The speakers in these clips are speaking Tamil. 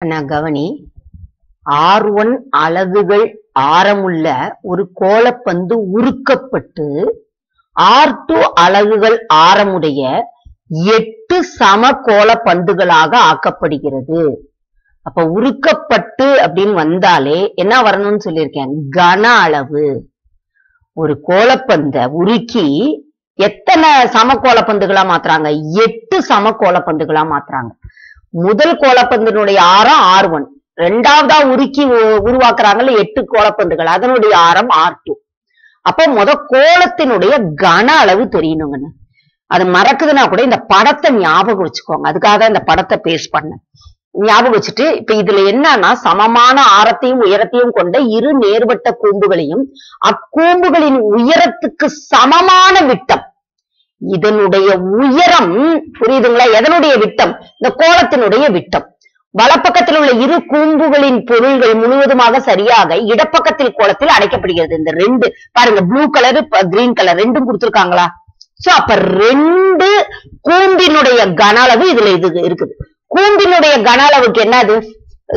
அண்ணா கவனி. ஆர் ஒன் அலகுகள் ஆரமுள்ள ஒரு கோலப்பந்து உருக்கப்பட்டு ஆர் டூ அலகுகள் ஆரமுடைய எட்டு சம கோளப்பந்துகளாக ஆக்கப்படுகிறது. அப்ப உருக்கப்பட்டு அப்படின்னு வந்தாலே என்ன வரணும்னு சொல்லியிருக்கேன்? கன அளவு. ஒரு கோலப்பந்த உருக்கி எத்தனை சம பந்துகளா மாத்துறாங்க? எட்டு சம பந்துகளா மாத்துறாங்க. முதல் கோலப்பந்தினுடைய ஆரம் ஆர் ஒன் ரெண்டாவதா உருக்கி உருவாக்குறாங்கல்ல எட்டு கோலப்பந்துகள். அதனுடைய ஆரம் ஆர் டூ அப்போ முத கோலத்தினுடைய கன அளவு தெரியணுங்கன்னு அது மறக்குதுன்னா கூட இந்த படத்தை ஞாபகம் வச்சுக்கோங்க. அதுக்காக இந்த படத்தை பேஸ் பண்ணேன். ஞாபகம் வச்சுட்டு இப்ப இதுல என்னன்னா சமமான ஆரத்தையும் உயரத்தையும் கொண்ட இரு நேர்வட்ட கூம்புகளையும் அக்கூம்புகளின் உயரத்துக்கு சமமான விட்டம் இதனுடைய உயரம் புரியுதுங்களா? எதனுடைய விட்டம்? இந்த கோலத்தினுடைய விட்டம். வலப்பக்கத்தில் உள்ள இரு கூம்புகளின் பொருள்கள் முழுவதுமாக சரியாக இடப்பக்கத்தில் கோலத்தில் அடைக்கப்படுகிறது. இந்த ரெண்டு பாருங்க ப்ளூ கலர் கிரீன் கலர் ரெண்டும் கொடுத்திருக்காங்களா? சோ அப்ப ரெண்டு கூம்பினுடைய கன அளவு இதுல இது இருக்குது. கூம்பினுடைய கன அளவுக்கு என்னது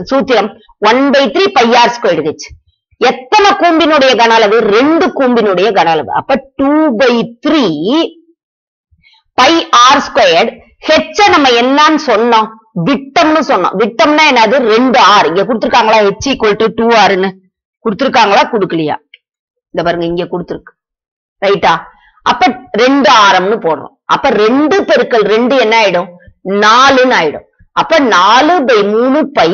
சூத்திரம். One by three pi r square H எத்தனை கூம்பினுடைய கன அளவு? ரெண்டு கூம்பினுடைய கன அளவு. அப்ப two by three pi r squared ஹெச்ச நம்ம என்னன்னு சொன்னோம். விட்டம்னு சொன்னோம். விட்டம்னா என்னது? ரெண்டு ஆர் இங்க கொடுத்துருக்காங்களா ஹெச் ஈக்குவல் டு டூ ஆர்னு கொடுத்துருக்காங்களா? கொடுக்கலையா? இந்த பாருங்க இங்க கொடுத்துருக்கு. ரைட்டா அப்ப ரெண்டு ஆரம்னு போடுறோம். அப்ப ரெண்டு பெருக்கள் ரெண்டு என்ன ஆயிடும்? நாலுன்னு ஆயிடும். அப்ப நாலு பை மூணு pi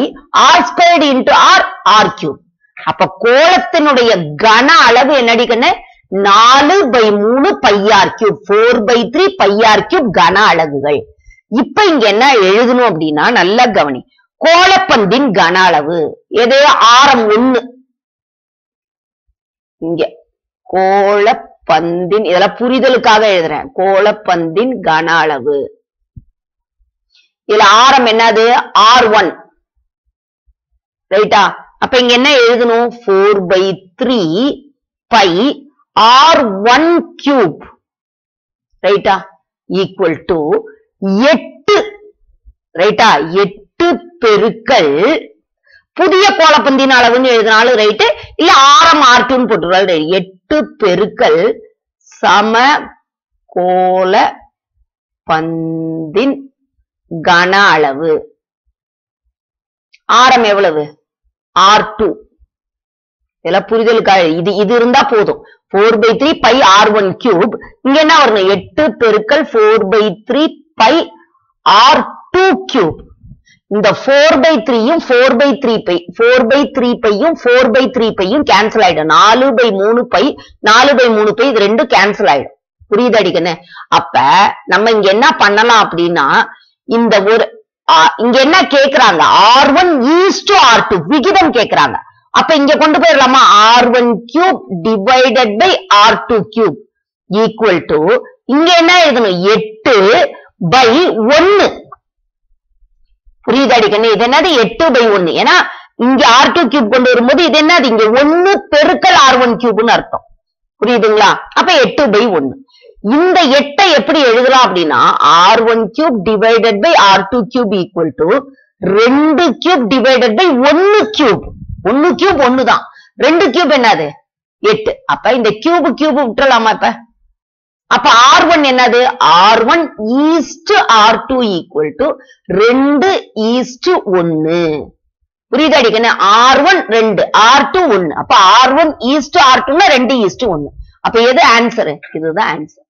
r squared into r r cube அப்ப கோலத்தினுடைய கன அளவு என்னடி கண்ணு? நாலு பை மூணு pi r cube four by three pi r cube கன அலகுகள். இப்ப இங்க என்ன எழுதணும் அப்படின்னா நல்லா கவனி. கோலப்பந்தின் கன அளவு. எது? ஆரம் ஒண்ணு. இங்க. கோலப்பந்தின் இதெல்லாம் புரிதலுக்காக எழுதுறேன். கோலப்பந்தின் கன அளவு. இதுல ஆரம் என்னது? ஆர் ஒன் ரைட்டா அப்ப இங்க என்ன எழுதணும்? Four by three pi r one cube ரைட்டா ஈக்குவல் டு எட்டு ரைட்டா எட்டு பெருக்கள் புதிய கோலப்பந்தின் அளவுன்னு எழுதினாலும் ரைட்டு இல்ல ஆரம் ஆர்ட்டுன்னு போட்டுருவாள் எட்டு பெருக்கல் சம கோல பந்தின் கன அளவு. ஆரம் எவ்வளவு? ஆர் டூ இதெல்லாம் புரிதலுக்காக. இது இது இருந்தா போதும். Four by three pi r one cube இங்க என்ன வரணும்? எட்டு பெருக்கல் four by three pi r two cube இந்த ஃபோர் பை த்ரீயும் four by three pi four by three பையும் four by three பையும் கேன்சல் ஆயிடும். நாலு பை மூணு பை நாலு பை மூணு பை இது ரெண்டும் கேன்சல் ஆயிடும். புரியுது அடிக்கண்ணு அப்ப நம்ம இங்க என்ன பண்ணலாம் அப்படின்னா இந்த ஒரு இங்க என்ன கேக்குறாங்க? R one is to r two விகிதம் கேக்குறாங்க. அப்ப இங்க கொண்டு போயிடலாமா r one cube divided by r two cube equal to இங்க என்ன எழுதணும்? எட்டு பை ஒன்னு புரியுதாடி கண்ணு இது என்னது? எட்டு பை ஒன்னு ஏன்னா இங்க ஆர் டூ கியூப் கொண்டு வரும்போது இது என்னது? இங்க ஒன்னு பெருக்கல் ஆர் ஒன் கியூப்னு அர்த்தம். புரியுதுங்களா? அப்ப எட்டு பை ஒன்னு இந்த எட்டை எப்படி எழுதலாம் அப்படின்னா r one cube divided by r two cube equal to ரெண்டு கியூப் டிவைடட் பை ஒன்னு கியூப் ஒன்னு கியூப் ஒண்ணுதான். ரெண்டு கியூப் என்னது? எட்டு. அப்ப இந்த கியூப் கியூப் விட்டுறலாமா இப்ப? அப்ப ஆர் ஒன் என்னது? R one is to r two equal to ரெண்டு ஈஸ்ட் ஒன்னு புரியுதா அடிக்கணும் ஆர் ஒன் ரெண்டு ஆர் டூ ஒன்னு அப்ப ஆர் ஒன் ஈஸ்ட் ஆர் டூனா ரெண்டு ஈஸ்ட் ஒன்னு அப்ப எது ஆன்சர் இதுதான் ஆன்சர்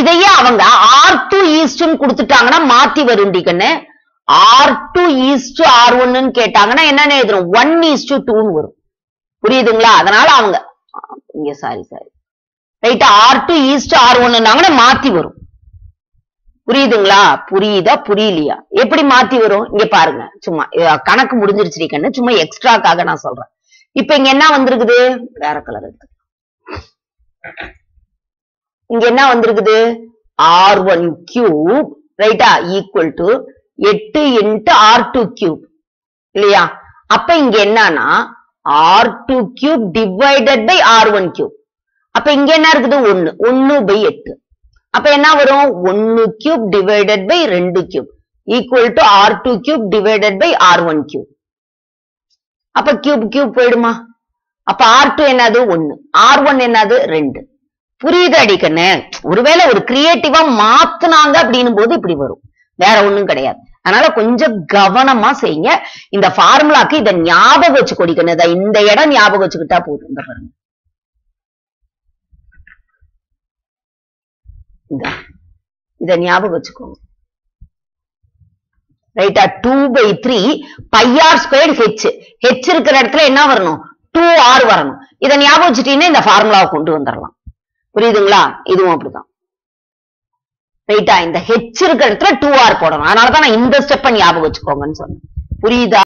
இதையே அவங்க ஆர் டூ ஈஸ்ட்னு கொடுத்துட்டாங்கன்னா மாத்தி வருண்டிக்கன்னு ஆர் ஈஸ் டு ஆர் ஒன்னு கேட்டாங்கன்னா என்னென்ன எழுதுறோம் ஒன் ஈஸ் டு டூன்னு வரும். புரியுதுங்களா? அதனால அவங்க இங்க சாரி சாரி ரைட்டா r two is to r ஒன்னுனாங்கன்னா மாத்தி வரும். புரியுதுங்களா? புரியுதா? புரியலையா? எப்படி மாத்தி வரும்? இங்க பாருங்க. சும்மா கணக்கு முடிஞ்சிருச்சு கண்ணு. சும்மா எக்ஸ்ட்ராக்காக நான் சொல்றேன். இப்ப இங்க என்ன வந்திருக்குது? வேற கலர் இருக்கு. இங்க என்ன வந்திருக்குது? ஆர் ஒன் கியூப் ரைட்டா ஈக்குவல் டு எட்டு இன்ட்டு ஆர் டூ கியூப் இல்லையா? அப்ப இங்க என்னன்னா r two cube divided by r one cube அப்ப இங்க என்ன இருக்குது? ஒன்னு ஒன்னு பை எட்டு. அப்ப என்ன வரும்? ஒன்னு கியூப் டிவைடட் பை ரெண்டு cube equal to r two cube divided by r one cube அப்ப கியூப் கியூப் போயிடுமா? அப்ப ஆர் டூ என்னது? ஒன்னு ஆர் ஒன் என்னது? ரெண்டு. புரியுது அடிக்கண்ணு? ஒருவேளை ஒரு கிரியேட்டிவா மாத்துனாங்க அப்படின்னும் போது இப்படி வரும். வேற ஒண்ணும் கிடையாது. அதனால கொஞ்சம் கவனமா செய்யுங்க. இந்த ஃபார்முலாக்கு இதை ஞாபகம் வச்சு கொடிக்கணும். இந்த இடம் ஞாபகம் வச்சுக்கிட்டா போதும். இந்த பாருங்க. இத ஞாபகம் வச்சுக்கோங்க. ரைட்டா two by three pi r square H H இருக்கிற இடத்துல என்ன வரணும்? டூ ஆர் வரணும். இதை ஞாபகம் வச்சுட்டீங்கன்னா இந்த ஃபார்முலாவை கொண்டு வந்துடலாம். புரியுதுங்களா? இதுவும் அப்படிதான். ரைட்டா இந்த ஹெச் இருக்கிற இடத்துல டூ ஆர் போடணும். அதனாலதான் நான் இந்த ஸ்டெப்பை ஞாபகம் வச்சுக்கோங்கன்னு சொன்னேன். புரியுதா?